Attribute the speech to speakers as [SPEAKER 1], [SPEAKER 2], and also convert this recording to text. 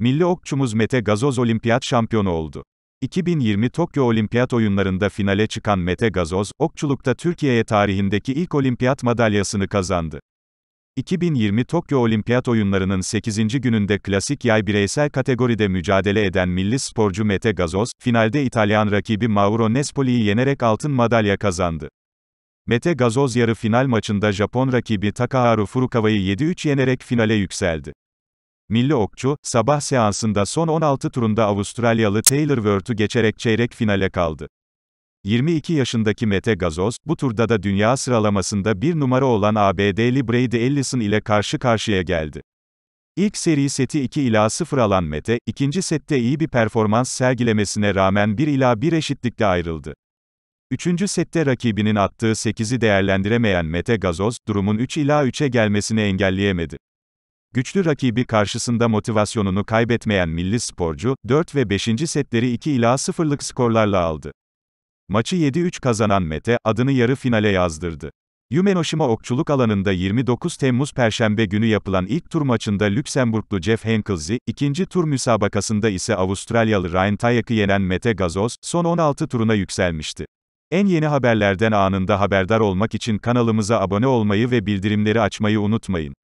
[SPEAKER 1] Milli okçumuz Mete Gazoz olimpiyat şampiyonu oldu. 2020 Tokyo Olimpiyat Oyunlarında finale çıkan Mete Gazoz, okçulukta Türkiye'ye tarihindeki ilk olimpiyat madalyasını kazandı. 2020 Tokyo Olimpiyat Oyunlarının 8. gününde klasik yay bireysel kategoride mücadele eden milli sporcu Mete Gazoz, finalde İtalyan rakibi Mauro Nespoli'yi yenerek altın madalya kazandı. Mete Gazoz yarı final maçında Japon rakibi Takaharu Furukawa'yı 7-3 yenerek finale yükseldi. Milli okçu, sabah seansında son 16 turunda Avustralyalı Taylor Wörth'ü geçerek çeyrek finale kaldı. 22 yaşındaki Mete Gazoz, bu turda da dünya sıralamasında bir numara olan ABD'li Brady Ellison ile karşı karşıya geldi. İlk seri seti 2 ila 0 alan Mete, ikinci sette iyi bir performans sergilemesine rağmen 1 ila 1 eşitlikle ayrıldı. Üçüncü sette rakibinin attığı 8'i değerlendiremeyen Mete Gazoz, durumun 3 ila 3'e gelmesini engelleyemedi. Güçlü rakibi karşısında motivasyonunu kaybetmeyen milli sporcu, 4 ve 5. setleri 2 ila 0'lık skorlarla aldı. Maçı 7-3 kazanan Mete, adını yarı finale yazdırdı. Yumenoshima okçuluk alanında 29 Temmuz Perşembe günü yapılan ilk tur maçında Lüksemburglu Jeff Henkelzi, ikinci tur müsabakasında ise Avustralyalı Ryan Tayak'ı yenen Mete Gazoz, son 16 turuna yükselmişti. En yeni haberlerden anında haberdar olmak için kanalımıza abone olmayı ve bildirimleri açmayı unutmayın.